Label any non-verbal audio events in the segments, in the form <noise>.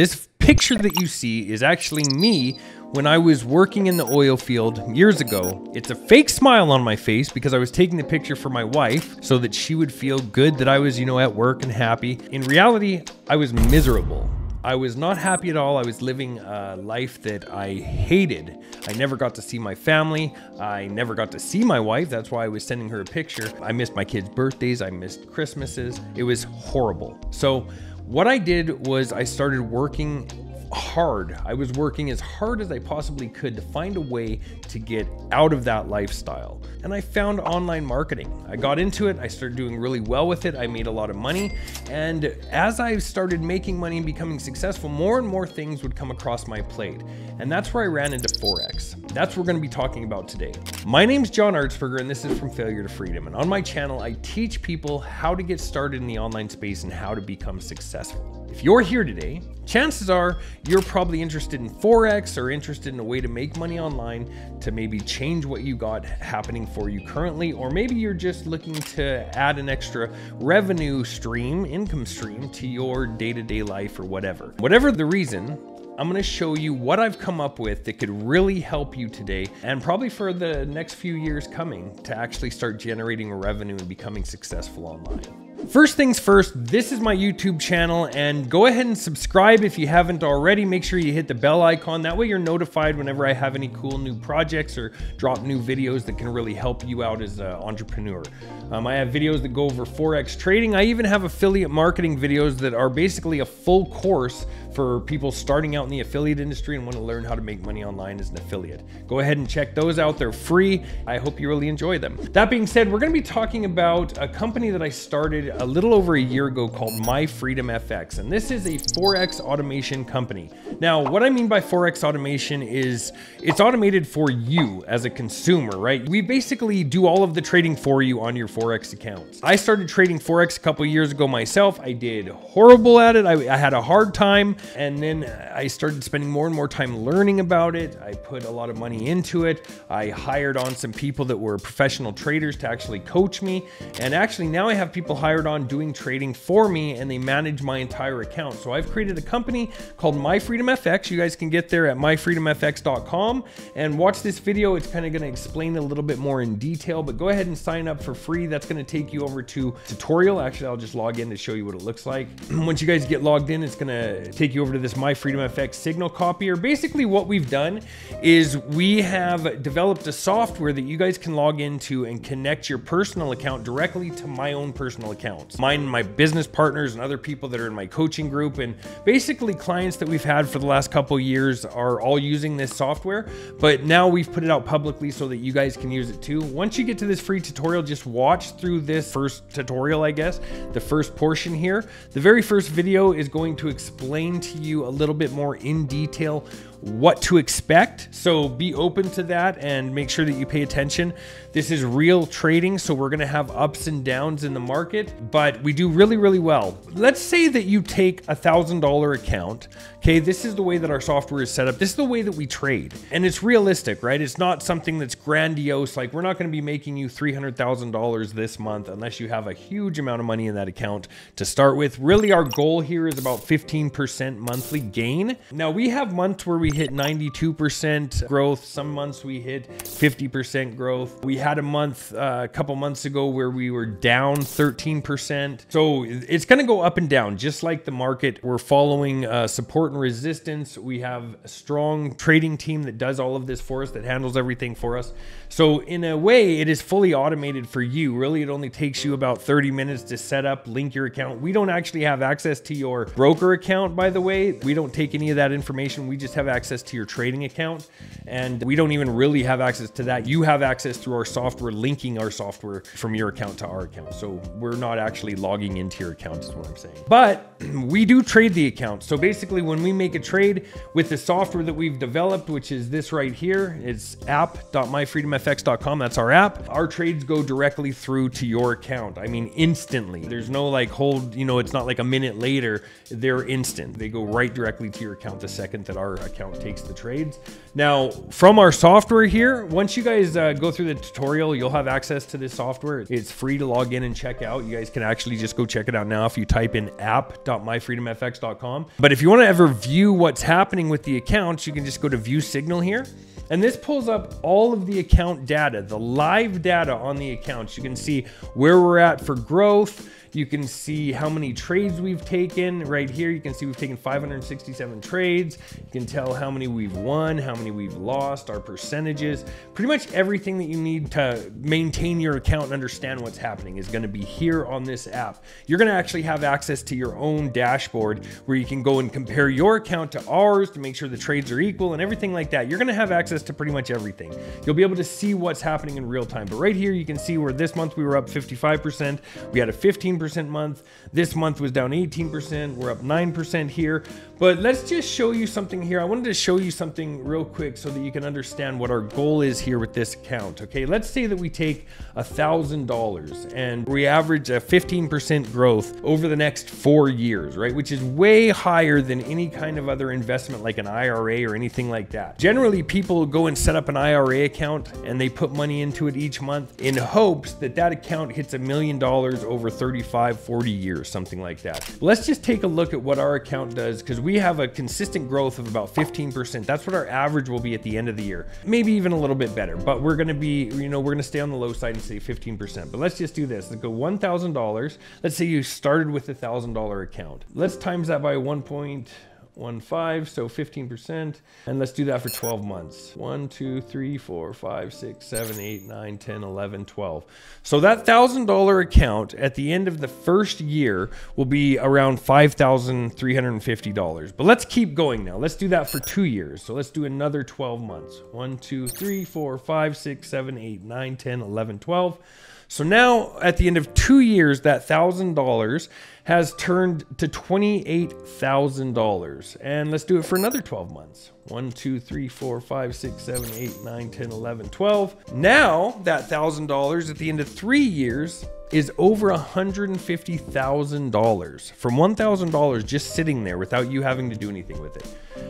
This picture that you see is actually me when I was working in the oil field years ago. It's a fake smile on my face because I was taking the picture for my wife so that she would feel good that I was, you know, at work and happy. In reality, I was miserable. I was not happy at all. I was living a life that I hated. I never got to see my family. I never got to see my wife. That's why I was sending her a picture. I missed my kids' birthdays. I missed Christmases. It was horrible. So, what I did was I started working hard. I was working as hard as I possibly could to find a way to get out of that lifestyle. And I found online marketing. I got into it, I started doing really well with it, I made a lot of money. And as I started making money and becoming successful, more and more things would come across my plate. And that's where I ran into Forex. That's what we're gonna be talking about today. My name's John Artzberger, and this is From Failure to Freedom. And on my channel, I teach people how to get started in the online space and how to become successful. If you're here today, chances are you're probably interested in Forex or interested in a way to make money online to maybe change what you got happening for you currently, or maybe you're just looking to add an extra revenue stream, income stream to your day to day life or whatever. Whatever the reason, I'm gonna show you what I've come up with that could really help you today and probably for the next few years coming to actually start generating revenue and becoming successful online. First things first, this is my YouTube channel and go ahead and subscribe if you haven't already. Make sure you hit the bell icon. That way you're notified whenever I have any cool new projects or drop new videos that can really help you out as an entrepreneur. Um, I have videos that go over Forex trading. I even have affiliate marketing videos that are basically a full course for people starting out in the affiliate industry and want to learn how to make money online as an affiliate. Go ahead and check those out. They're free. I hope you really enjoy them. That being said, we're going to be talking about a company that I started a little over a year ago called My Freedom FX. And this is a Forex automation company. Now, what I mean by Forex automation is it's automated for you as a consumer, right? We basically do all of the trading for you on your Forex accounts. I started trading Forex a couple years ago myself. I did horrible at it. I, I had a hard time. And then I started spending more and more time learning about it. I put a lot of money into it. I hired on some people that were professional traders to actually coach me. And actually now I have people hired on doing trading for me and they manage my entire account. So I've created a company called MyFreedomFX. You guys can get there at myfreedomfx.com and watch this video. It's kind of going to explain a little bit more in detail, but go ahead and sign up for free. That's going to take you over to tutorial. Actually, I'll just log in to show you what it looks like. <clears throat> Once you guys get logged in, it's going to take you over to this MyFreedomFX signal copier. Basically what we've done is we have developed a software that you guys can log into and connect your personal account directly to my own personal accounts. Mine, my business partners and other people that are in my coaching group and basically clients that we've had for the last couple years are all using this software, but now we've put it out publicly so that you guys can use it too. Once you get to this free tutorial, just watch through this first tutorial, I guess, the first portion here. The very first video is going to explain to you a little bit more in detail what to expect. So be open to that and make sure that you pay attention. This is real trading, so we're gonna have ups and downs in the market, but we do really, really well. Let's say that you take a thousand dollar account. Okay, this is the way that our software is set up. This is the way that we trade, and it's realistic, right? It's not something that's grandiose. Like we're not gonna be making you three hundred thousand dollars this month unless you have a huge amount of money in that account to start with. Really, our goal here is about fifteen percent monthly gain. Now we have months where we hit 92% growth. Some months we hit 50% growth. We had a month uh, a couple months ago where we were down 13%. So it's going to go up and down, just like the market. We're following uh, support and resistance. We have a strong trading team that does all of this for us, that handles everything for us. So in a way, it is fully automated for you. Really, it only takes you about 30 minutes to set up, link your account. We don't actually have access to your broker account, by the way. We don't take any of that information. We just have access to your trading account. And we don't even really have access to that. You have access through our software, linking our software from your account to our account. So we're not actually logging into your account is what I'm saying. But <clears throat> we do trade the account. So basically when we make a trade with the software that we've developed, which is this right here, it's app.myfreedomfx.com. That's our app. Our trades go directly through to your account. I mean, instantly. There's no like hold, you know, it's not like a minute later. They're instant. They go right directly to your account the second that our account account takes the trades. Now, from our software here, once you guys uh, go through the tutorial, you'll have access to this software. It's free to log in and check out. You guys can actually just go check it out now if you type in app.myfreedomfx.com. But if you want to ever view what's happening with the accounts, you can just go to view signal here. And this pulls up all of the account data, the live data on the accounts. You can see where we're at for growth. You can see how many trades we've taken right here. You can see we've taken 567 trades. You can tell how many we've won, how many we've lost, our percentages. Pretty much everything that you need to maintain your account and understand what's happening is going to be here on this app. You're going to actually have access to your own dashboard where you can go and compare your account to ours to make sure the trades are equal and everything like that. You're going to have access to pretty much everything. You'll be able to see what's happening in real time. But right here, you can see where this month we were up 55%. We had a 15 percent month. This month was down 18%. We're up 9% here. But let's just show you something here. I wanted to show you something real quick so that you can understand what our goal is here with this account. Okay, let's say that we take a $1,000 and we average a 15% growth over the next four years, right? Which is way higher than any kind of other investment like an IRA or anything like that. Generally, people go and set up an IRA account and they put money into it each month in hopes that that account hits a million dollars over 35 35, 40 years, something like that. Let's just take a look at what our account does because we have a consistent growth of about 15%. That's what our average will be at the end of the year. Maybe even a little bit better, but we're going to be, you know, we're going to stay on the low side and say 15%. But let's just do this. Let's go $1,000. Let's say you started with a $1,000 account. Let's times that by 1. One five, so 15%. And let's do that for 12 months. One, two, three, four, five, six, seven, eight, nine, 10, 11, 12. So that $1,000 account at the end of the first year will be around $5,350. But let's keep going now. Let's do that for two years. So let's do another 12 months. One, two, three, four, five, six, seven, eight, nine, 10, 11, 12. So now at the end of two years, that $1,000 has turned to $28,000. And let's do it for another 12 months. 1, 2, 3, 4, 5, 6, 7, 8, 9, 10, 11, 12. Now that $1,000 at the end of three years is over $150,000 from $1,000 just sitting there without you having to do anything with it.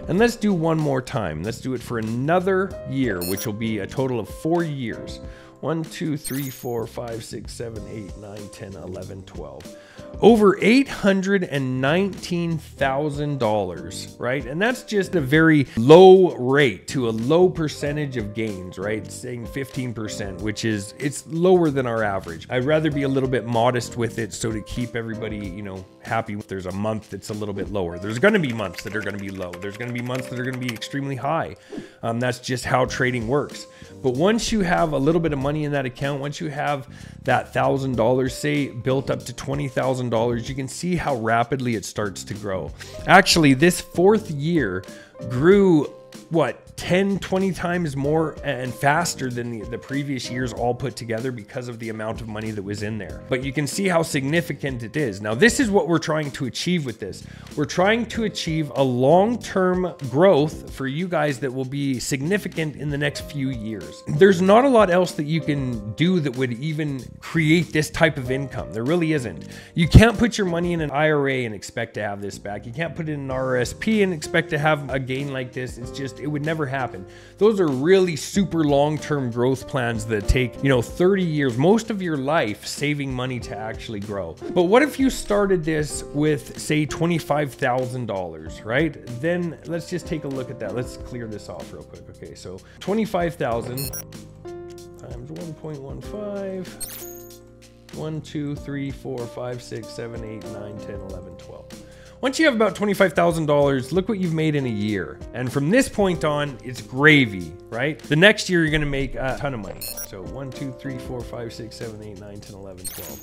And let's do one more time. Let's do it for another year, which will be a total of four years. 1, 2, 3, 4, 5, 6, 7, 8, 9, 10, 11, 12 over $819,000, right? And that's just a very low rate to a low percentage of gains, right? Saying 15%, which is it's lower than our average. I'd rather be a little bit modest with it so to keep everybody, you know, happy. There's a month that's a little bit lower. There's going to be months that are going to be low. There's going to be months that are going to be extremely high. Um, that's just how trading works. But once you have a little bit of money in that account, once you have that thousand dollars, say built up to twenty thousand dollars, you can see how rapidly it starts to grow. Actually, this fourth year grew what 10, 20 times more and faster than the, the previous years all put together because of the amount of money that was in there. But you can see how significant it is. Now, this is what we're trying to achieve with this. We're trying to achieve a long term growth for you guys that will be significant in the next few years. There's not a lot else that you can do that would even create this type of income. There really isn't. You can't put your money in an IRA and expect to have this back. You can't put it in an RSP and expect to have a gain like this. It's just, it would never happen. Those are really super long-term growth plans that take, you know, 30 years, most of your life saving money to actually grow. But what if you started this with say $25,000, right? Then let's just take a look at that. Let's clear this off real quick. Okay, so 25,000 times 1.15 1, 2, 3, 4, 5, 6, 7, 8, 9, 10, 11, 12. Once you have about $25,000, look what you've made in a year. And from this point on, it's gravy, right? The next year, you're gonna make a ton of money. So 1, 2, 3, 4, 5, 6, 7, 8, 9, 10, 11, 12.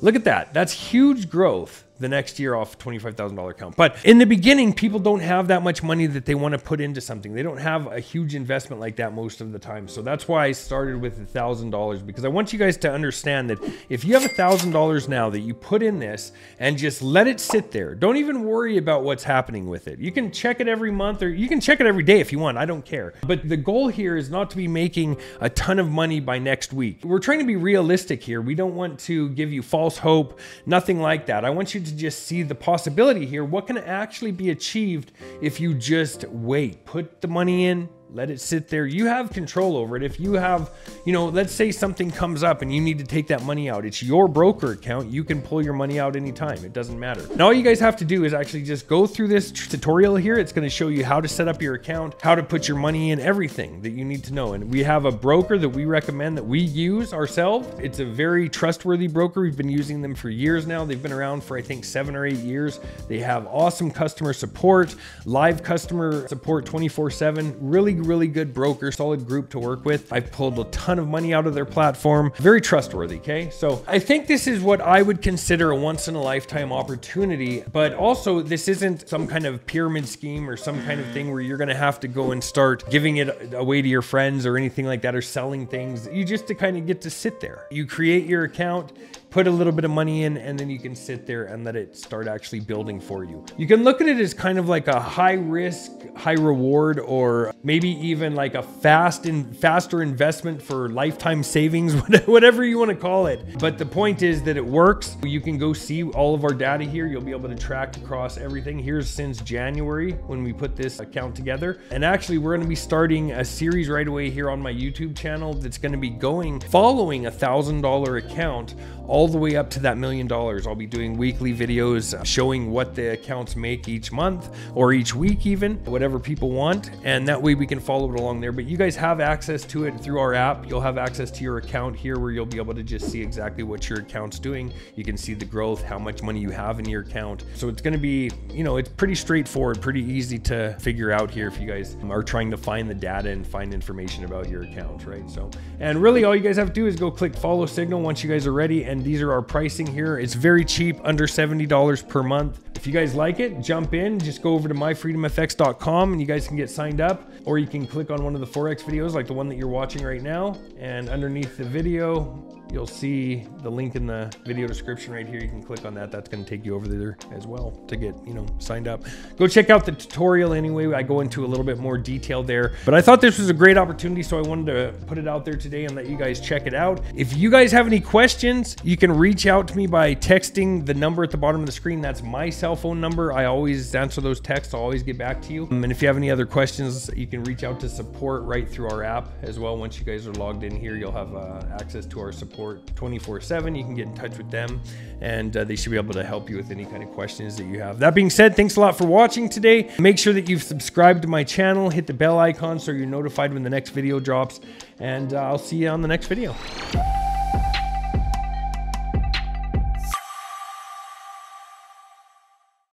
Look at that. That's huge growth the next year off $25,000 account. But in the beginning, people don't have that much money that they want to put into something. They don't have a huge investment like that most of the time. So that's why I started with $1,000 because I want you guys to understand that if you have $1,000 now that you put in this and just let it sit there, don't even worry about what's happening with it. You can check it every month or you can check it every day if you want. I don't care. But the goal here is not to be making a ton of money by next week. We're trying to be realistic here. We don't want to give you false hope, nothing like that. I want you to just see the possibility here. What can actually be achieved if you just wait? Put the money in, let it sit there. You have control over it. If you have, you know, let's say something comes up and you need to take that money out, it's your broker account. You can pull your money out anytime. It doesn't matter. Now, all you guys have to do is actually just go through this tutorial here. It's going to show you how to set up your account, how to put your money in, everything that you need to know. And we have a broker that we recommend that we use ourselves. It's a very trustworthy broker. We've been using them for years now. They've been around for, I think, seven or eight years. They have awesome customer support, live customer support 24 7. Really really good broker, solid group to work with. I've pulled a ton of money out of their platform. Very trustworthy, okay? So I think this is what I would consider a once in a lifetime opportunity, but also this isn't some kind of pyramid scheme or some kind of thing where you're gonna have to go and start giving it away to your friends or anything like that or selling things. You just to kind of get to sit there. You create your account, put a little bit of money in, and then you can sit there and let it start actually building for you. You can look at it as kind of like a high risk, high reward, or maybe even like a fast and faster investment for lifetime savings, <laughs> whatever you want to call it. But the point is that it works. You can go see all of our data here. You'll be able to track across everything. Here's since January when we put this account together. And actually, we're going to be starting a series right away here on my YouTube channel that's going to be going following a thousand dollar account all the way up to that million dollars. I'll be doing weekly videos showing what the accounts make each month or each week, even whatever people want. And that way we can follow it along there. But you guys have access to it through our app. You'll have access to your account here where you'll be able to just see exactly what your account's doing. You can see the growth, how much money you have in your account. So it's going to be, you know, it's pretty straightforward, pretty easy to figure out here if you guys are trying to find the data and find information about your account, right? So, and really all you guys have to do is go click follow signal once you guys are ready and these are our pricing here. It's very cheap, under $70 per month. If you guys like it, jump in, just go over to myfreedomfx.com and you guys can get signed up or you can click on one of the Forex videos like the one that you're watching right now. And underneath the video, you'll see the link in the video description right here. You can click on that. That's going to take you over there as well to get, you know, signed up. Go check out the tutorial anyway. I go into a little bit more detail there, but I thought this was a great opportunity. So I wanted to put it out there today and let you guys check it out. If you guys have any questions, you can reach out to me by texting the number at the bottom of the screen. That's my cell phone number. I always answer those texts. I'll always get back to you. Um, and if you have any other questions, you can reach out to support right through our app as well. Once you guys are logged in here, you'll have uh, access to our support support 24 7. You can get in touch with them and uh, they should be able to help you with any kind of questions that you have. That being said, thanks a lot for watching today. Make sure that you've subscribed to my channel, hit the bell icon so you're notified when the next video drops, and uh, I'll see you on the next video.